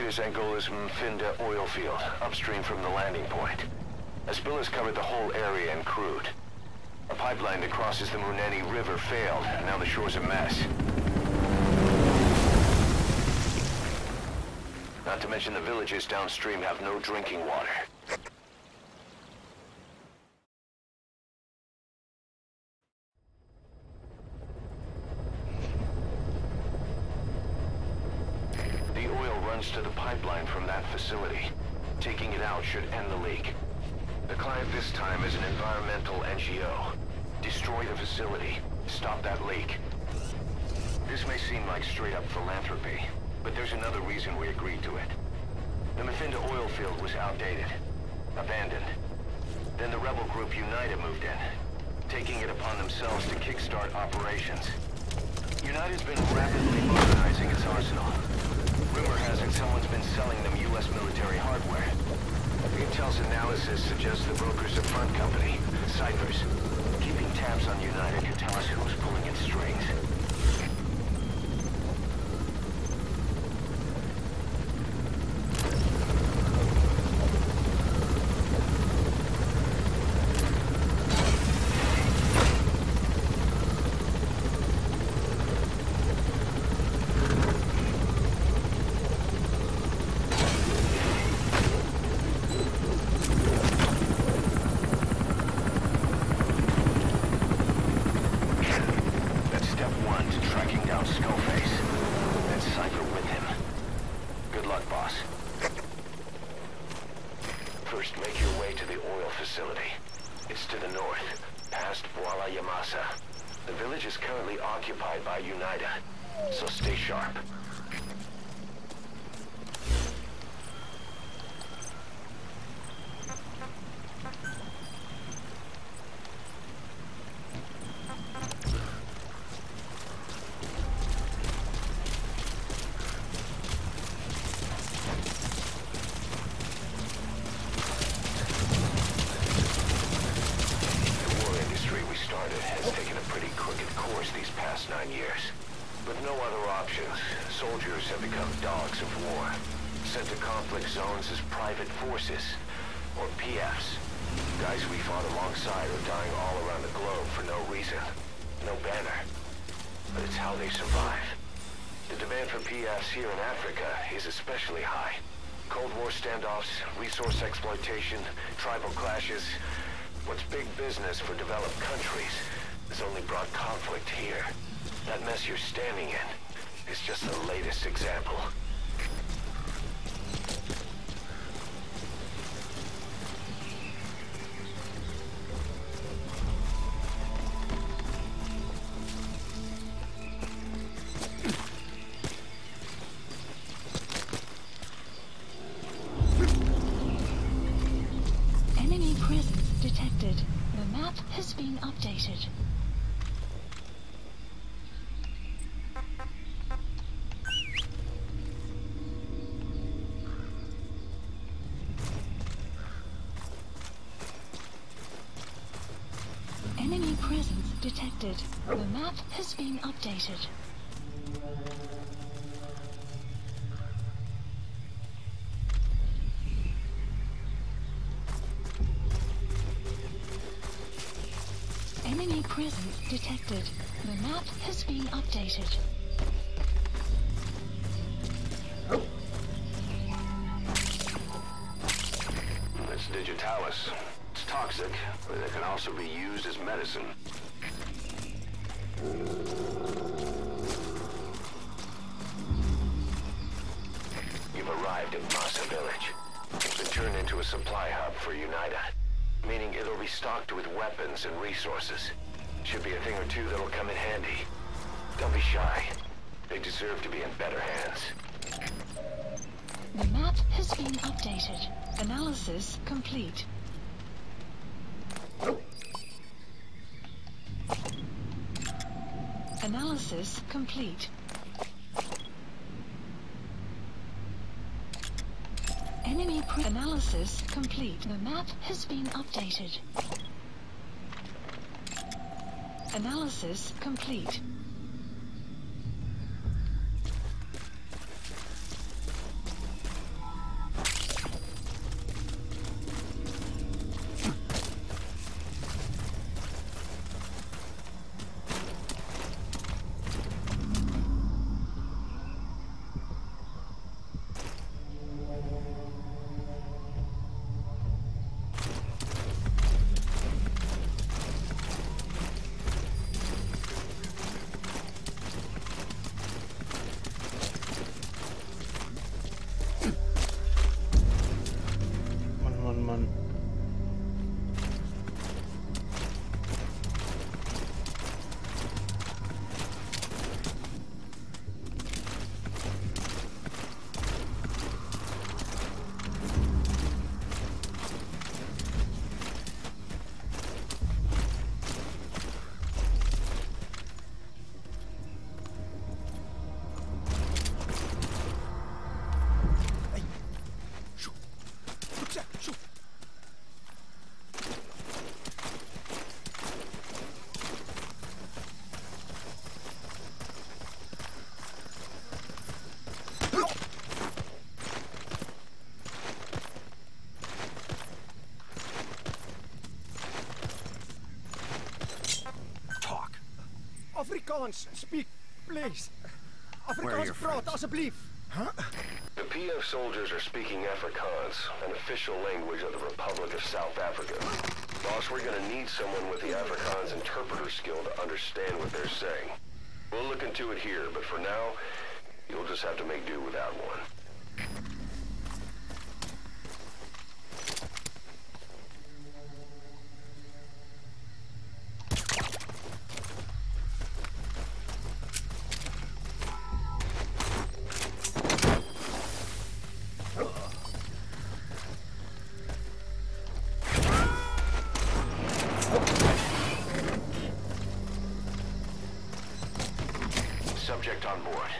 target is Angola's Mfinda oil field, upstream from the landing point. A spill has covered the whole area and crude. A pipeline that crosses the Muneni River failed, and now the shore's a mess. Not to mention the villages downstream have no drinking water. The oil runs to the pipeline from that facility. Taking it out should end the leak. The client this time is an environmental NGO. Destroy the facility. Stop that leak. This may seem like straight-up philanthropy, but there's another reason we agreed to it. The Mfinda oil field was outdated, abandoned. Then the rebel group UNITA moved in, taking it upon themselves to kickstart operations. UNITA's been rapidly modernizing its arsenal. Rumor has it someone's been selling them U.S. military hardware. Intel's analysis suggests the broker's a front company, Cipher's. Keeping tabs on UNITA can tell us who's pulling its strings. That's step one to tracking down Skull Face. Then Cipher with him. Good luck, boss. First, make your way to the oil facility. It's to the north, past Bwala ya Masa. The village is currently occupied by UNITA, so stay sharp. The war industry we started has taken a pretty crooked course these past nine years. With no other options, soldiers have become dogs of war, sent to conflict zones as private forces, or PFs. Guys we fought alongside are dying all around the globe for no reason. No banner. But it's how they survive. The demand for PFs here in Africa is especially high. Cold War standoffs, resource exploitation, tribal clashes. What's big business for developed countries has only brought conflict here. That mess you're standing in is just the latest example. Been updated. Enemy presence detected. The map has been updated. Been updated. It's digitalis. It's toxic, but it can also be used as medicine. You've arrived at Masa Village. It's been turned into a supply hub for UNITA, meaning it'll be stocked with weapons and resources. Should be a thing or two that'll come in handy. Shy. They deserve to be in better hands. The map has been updated. Analysis complete. Analysis complete. Enemy analysis complete. The map has been updated. Analysis complete. Afrikaans, speak, please. Where are Afrikaans your praat, friends? alsjeblieft. The PF soldiers are speaking Afrikaans, an official language of the Republic of South Africa. Boss, we're gonna need someone with the Afrikaans interpreter skill to understand what they're saying. We'll look into it here, but for now, you'll just have to make do without one. Board.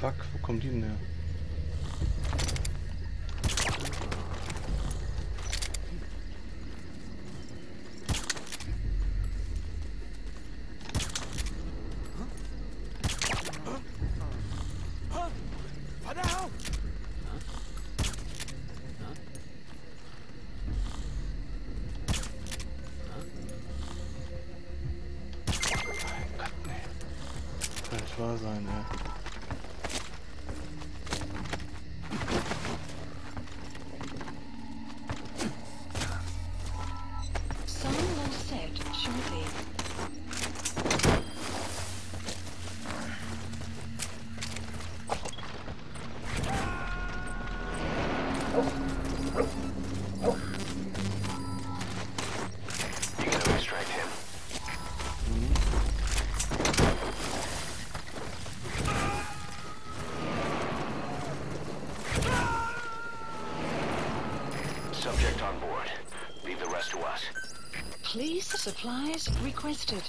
Fuck, wo kommen die denn her? Kann nicht wahr Supplies requested.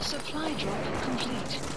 Supply drop complete.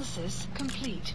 Analysis complete.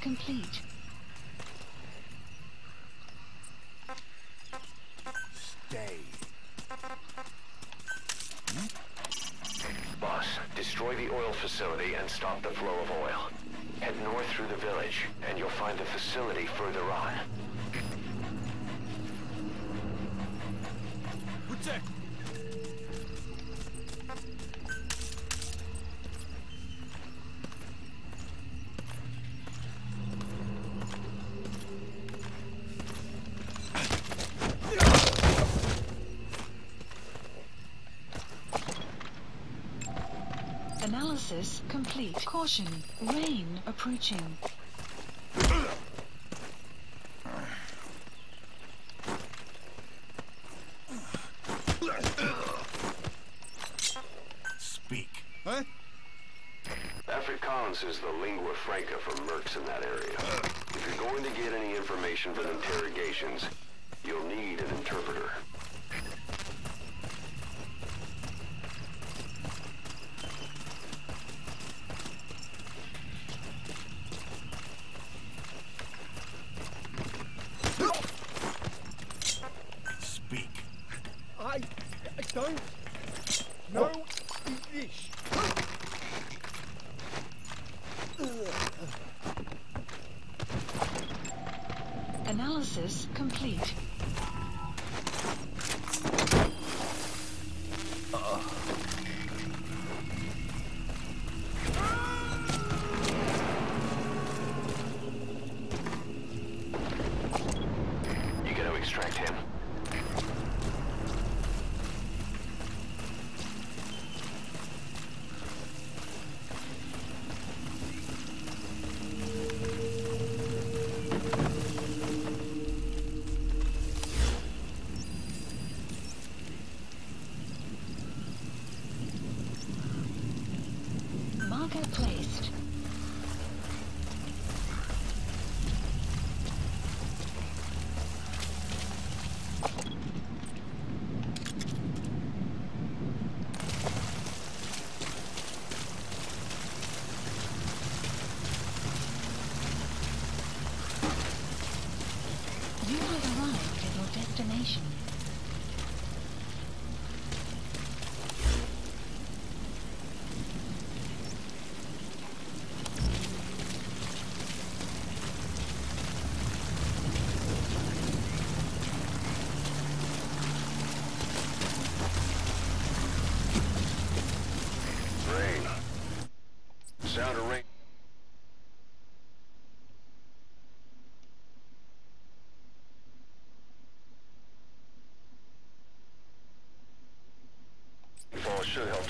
Complete. Stay. Hmm? Boss, destroy the oil facility and stop the flow of oil. Head north through the village, and you'll find the facility further on. Caution. Rain approaching. Speak. Huh? Afrikaans is the lingua franca for mercs in that area. If you're going to get any information from interrogations,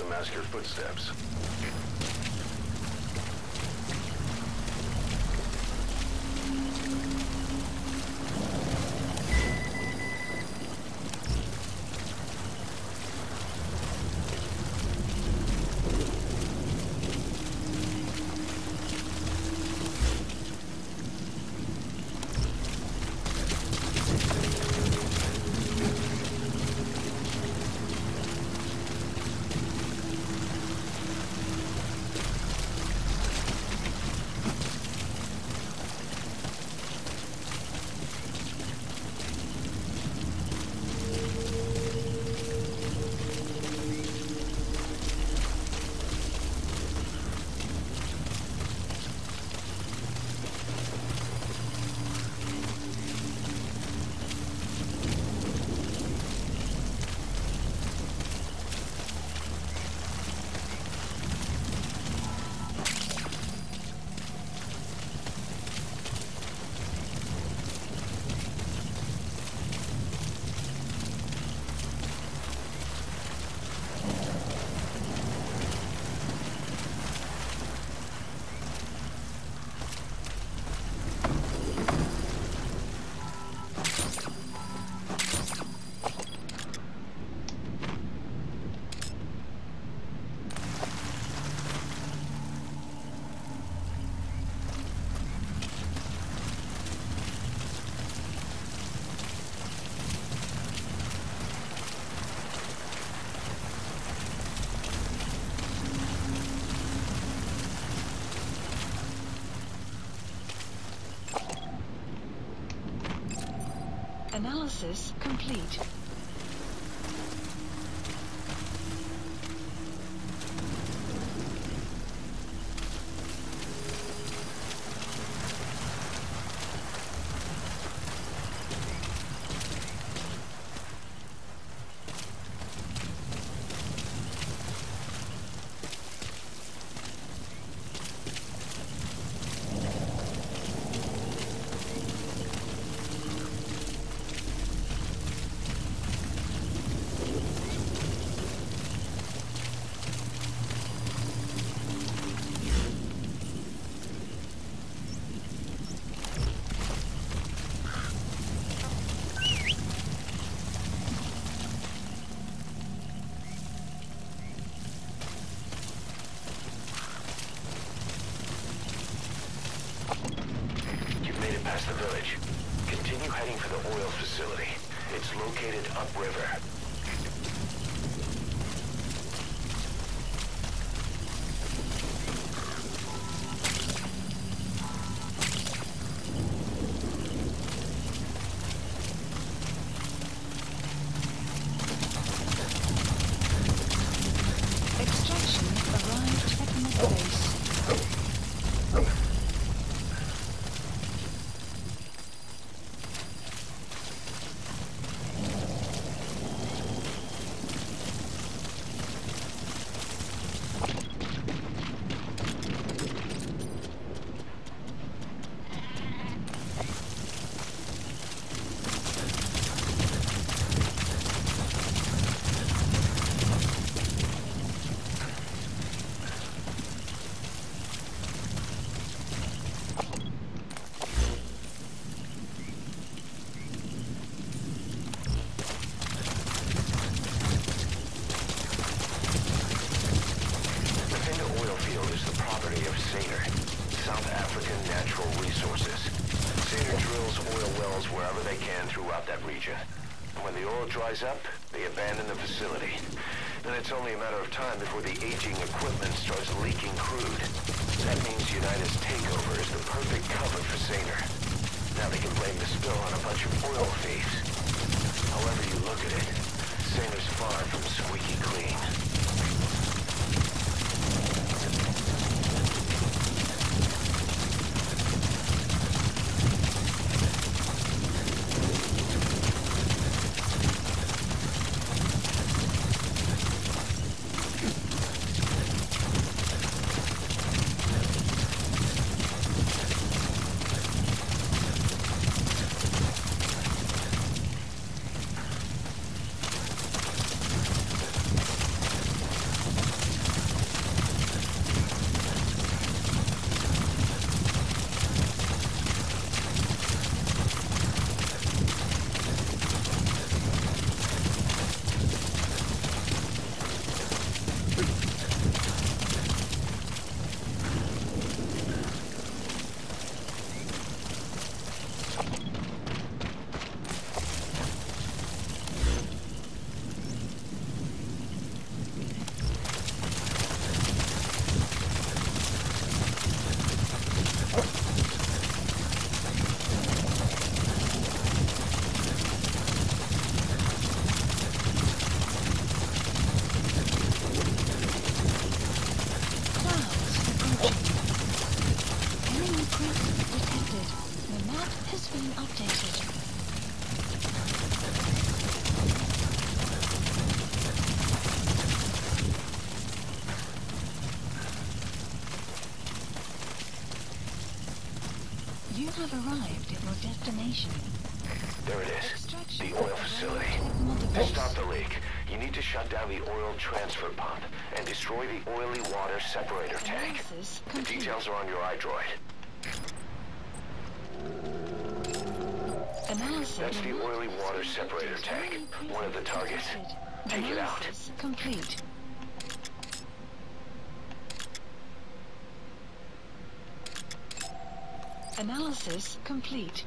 to mask your footsteps. Analysis complete. Matter of time before the aging equipment starts leaking crude. That means UNITA's takeover is the perfect cover for Saner. Now they can blame the spill on a bunch of oil thieves. However you look at it, Saner's far from squeaky clean. Clouds approaching. Enemy presence detected. The map has been updated. You have arrived at your destination. There it is. Extraction The oil of facility. radioactive To multiples. stop the leak, you need to shut down the oil transfer pump and destroy the oily water separator tank. The details are on your iDroid. That's the oily water separator tank, one of the targets. Take it out. Complete. Analysis complete.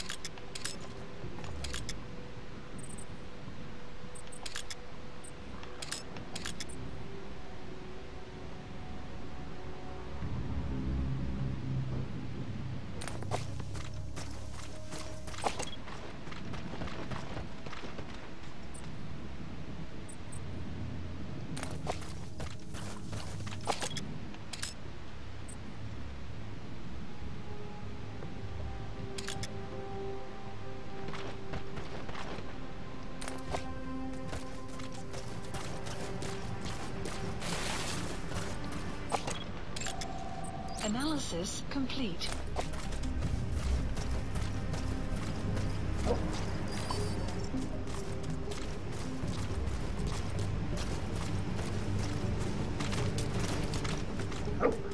complete. Oh.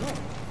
無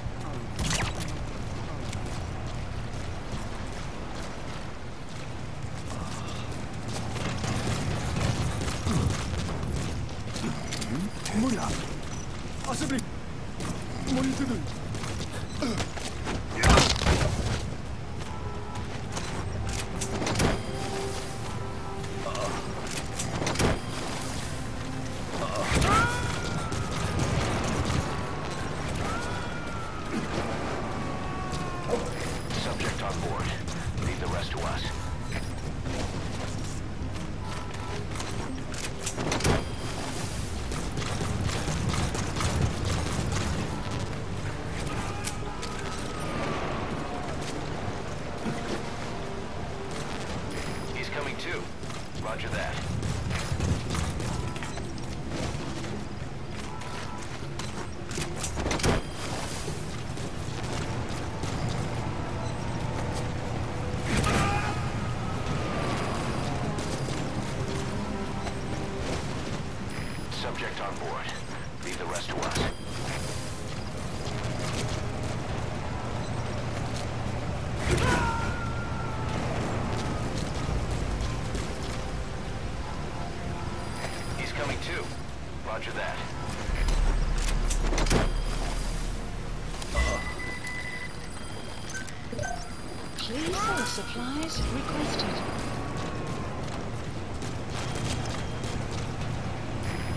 supplies requested.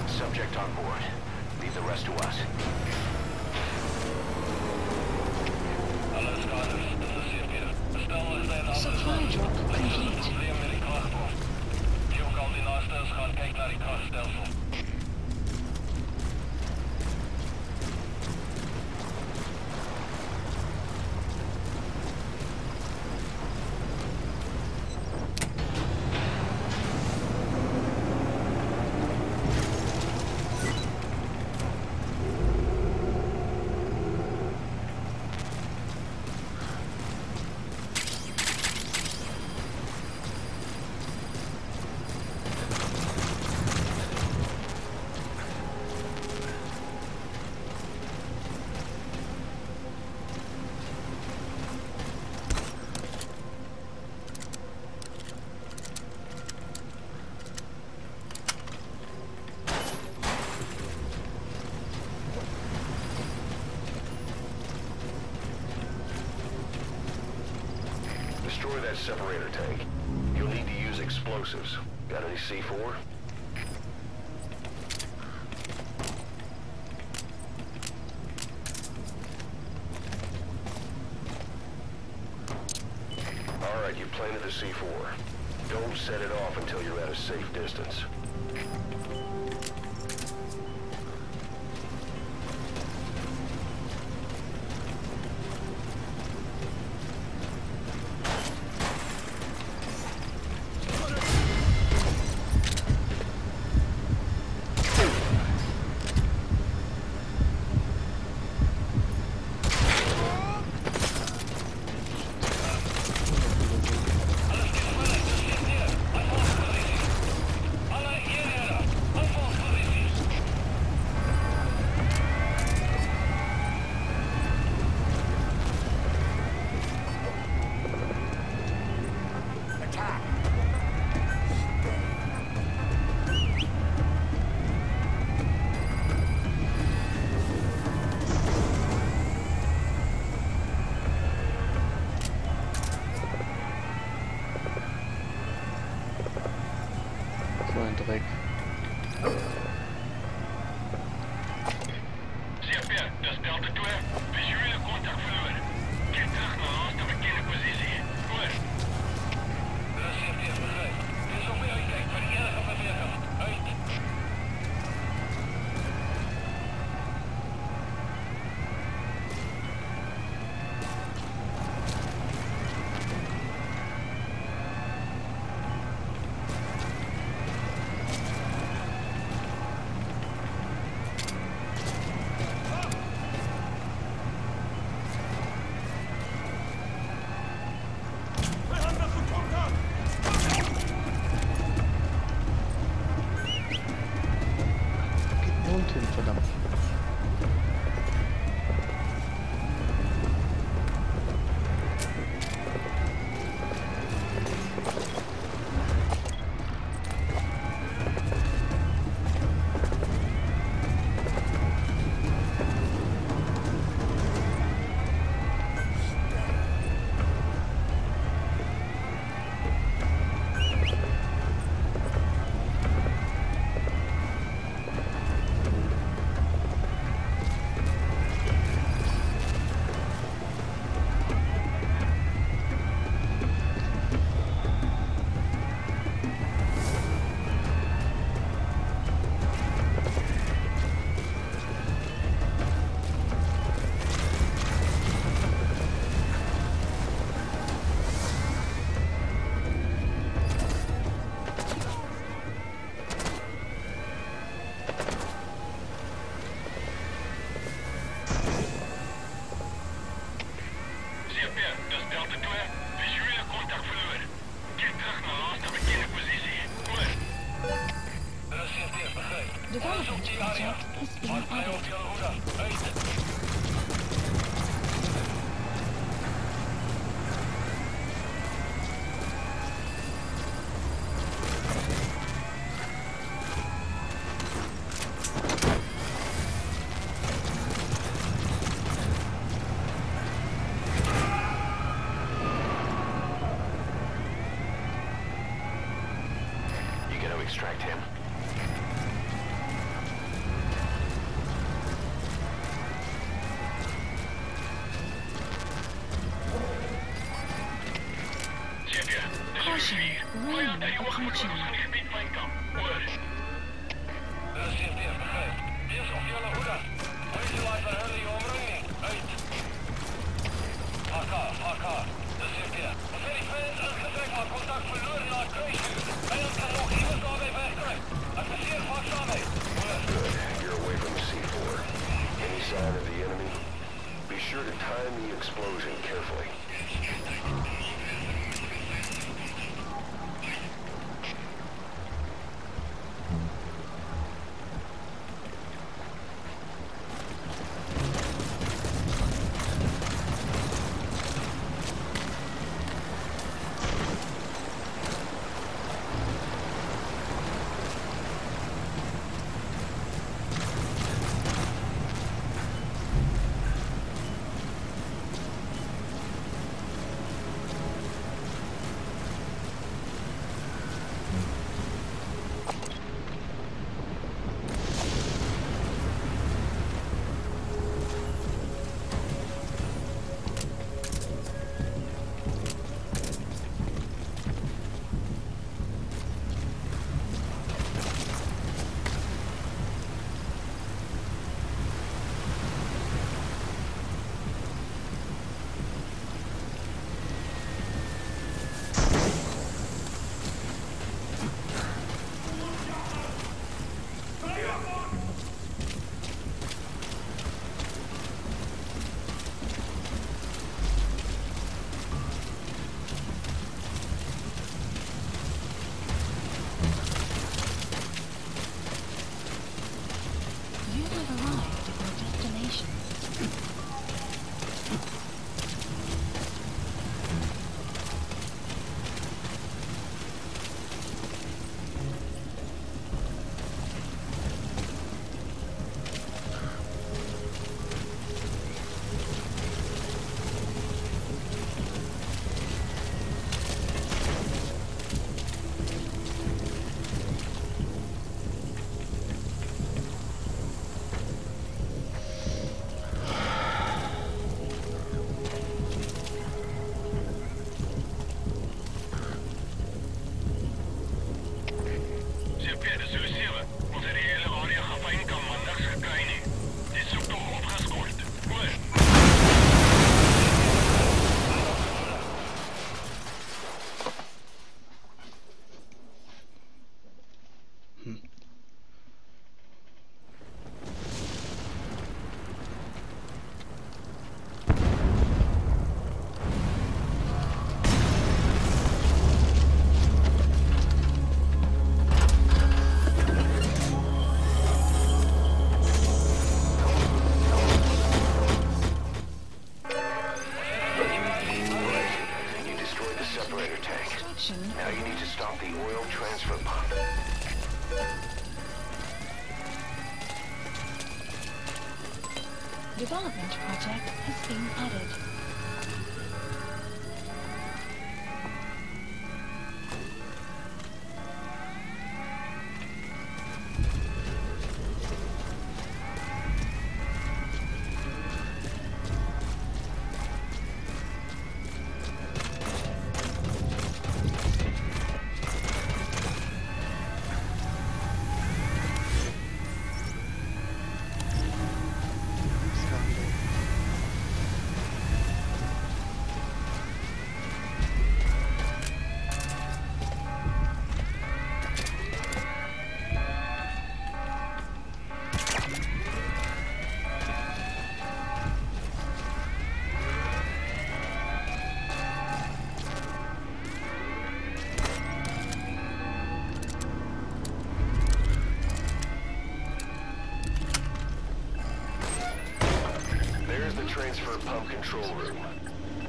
Subject on board. Leave the rest to us. Supply drop complete. That separator tank. You'll need to use explosives. Got any C4? Alright, you planted the C4. Don't set it off until you're at a safe distance. control room.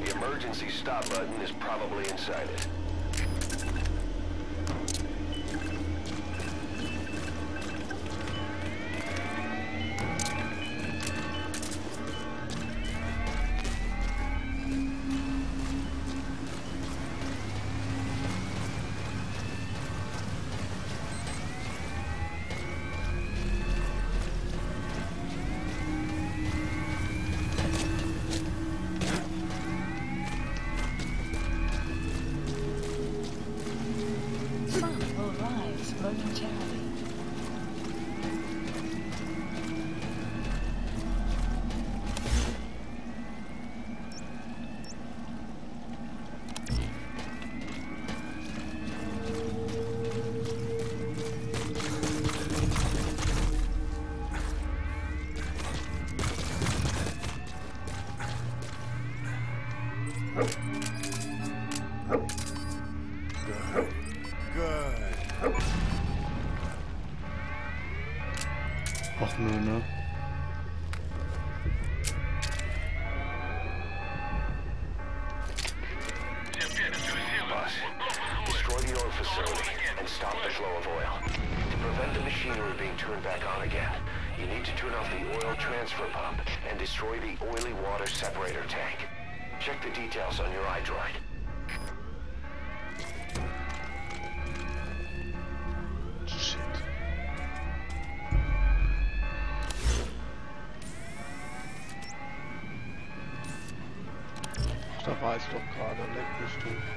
The emergency stop button is probably inside it. sun will rise momentarily. that crystal.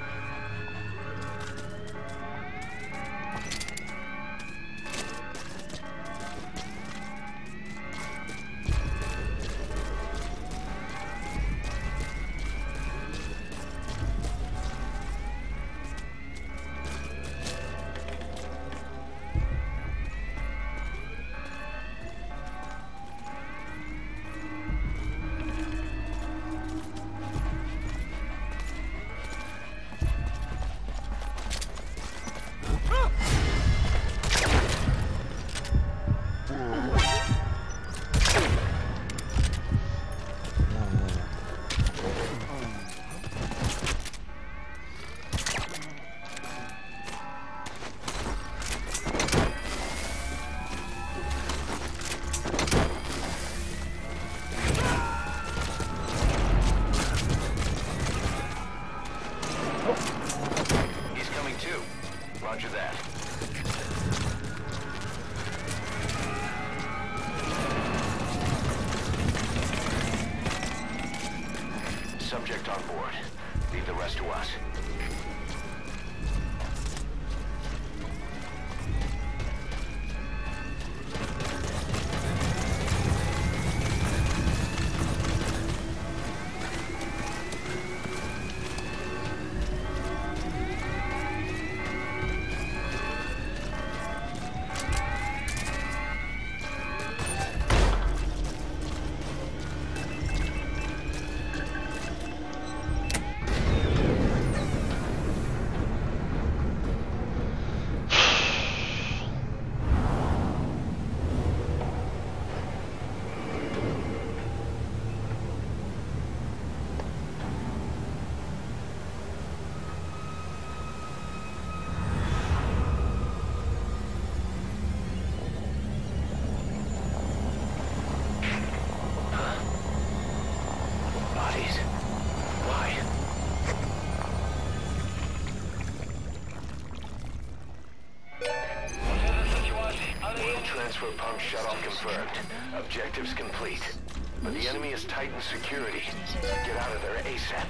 transfer pump shutoff confirmed. Objectives complete. But the enemy has tightened security. Get out of there ASAP.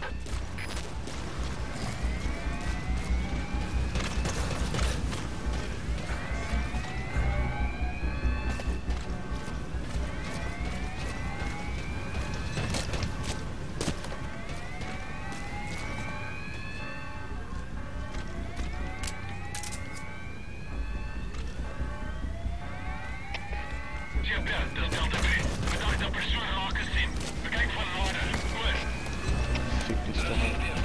Fick dich doch.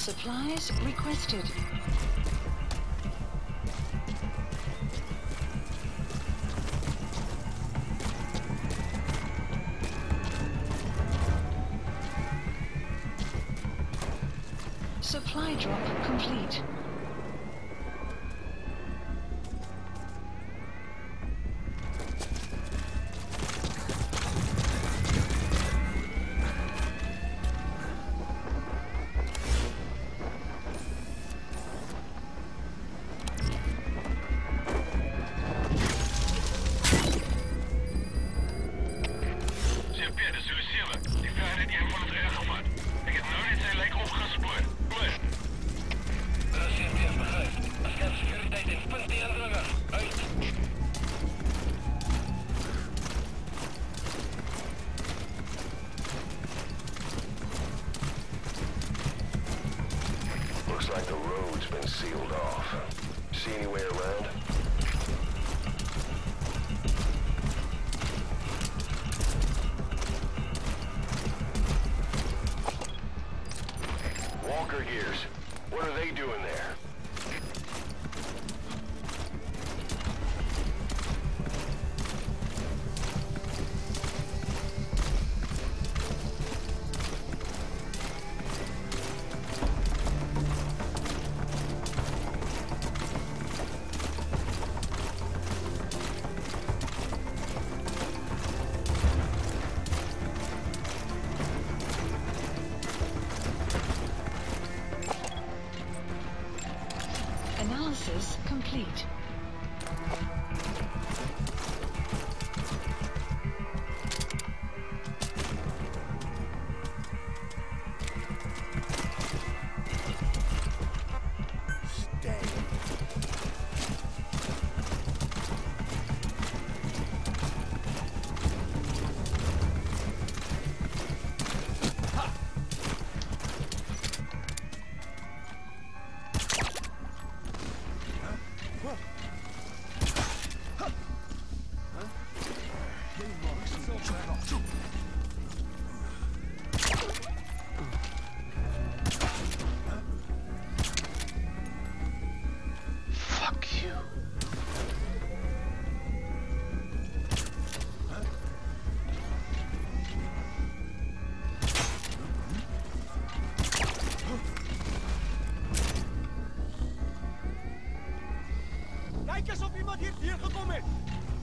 Supplies requested.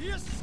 Yes!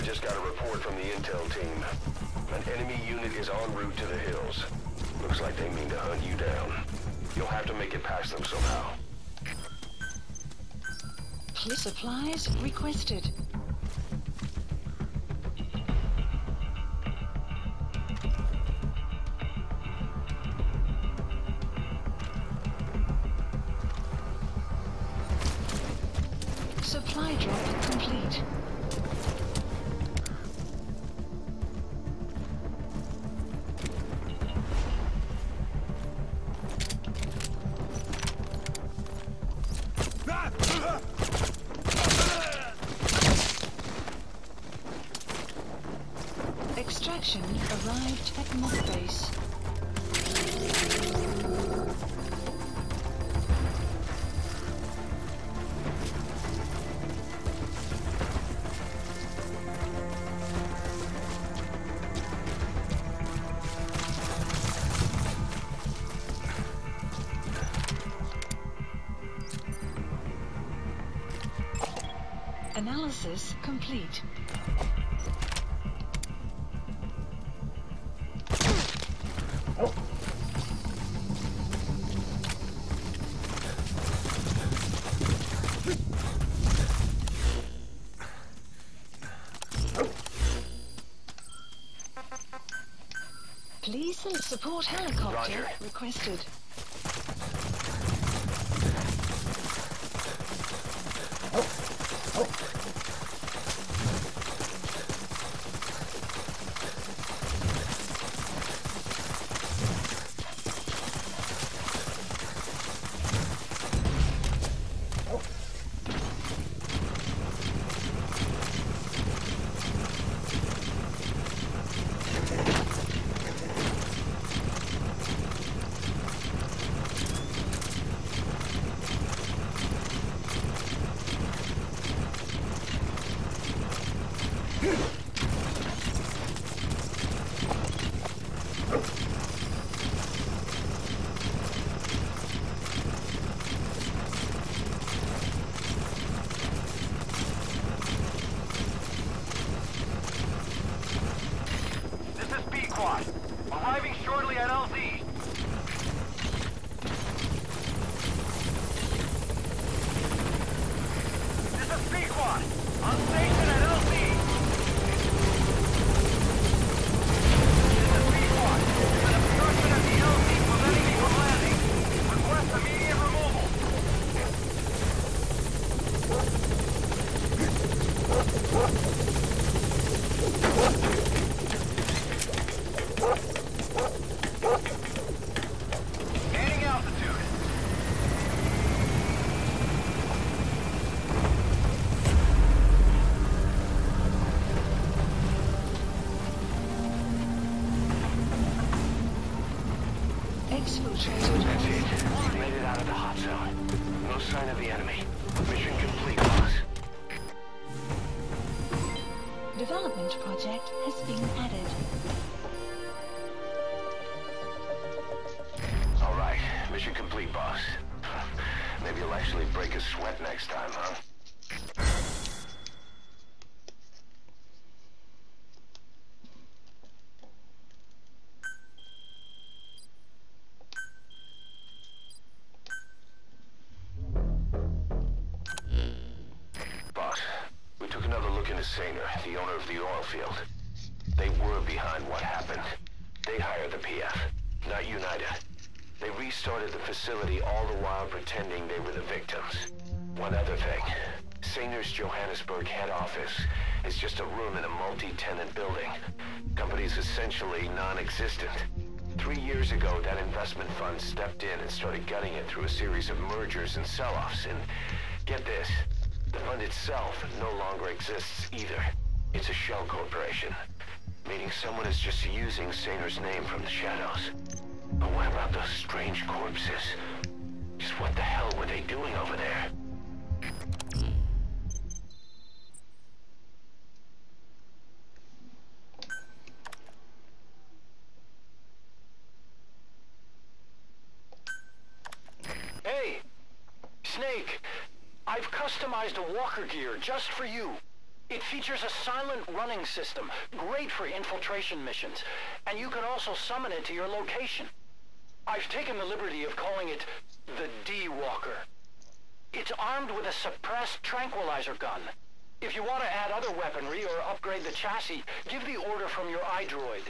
I just got a report from the intel team. An enemy unit is en route to the hills. Looks like they mean to hunt you down. You'll have to make it past them somehow. Police supplies requested. Complete. Police and support helicopter Roger. requested. This you'll actually break a sweat next time, huh? Saner's Johannesburg head office is just a room in a multi-tenant building. Company's essentially non-existent. Three years ago, that investment fund stepped in and started gutting it through a series of mergers and sell-offs. And get this, the fund itself no longer exists either. It's a shell corporation, meaning someone is just using Saner's name from the shadows. But what about those strange corpses? Just what the hell were they doing over there? Customized a walker gear just for you. It features a silent running system, great for infiltration missions, and you can also summon it to your location. I've taken the liberty of calling it the D-Walker. It's armed with a suppressed tranquilizer gun. If you want to add other weaponry or upgrade the chassis, give the order from your iDroid.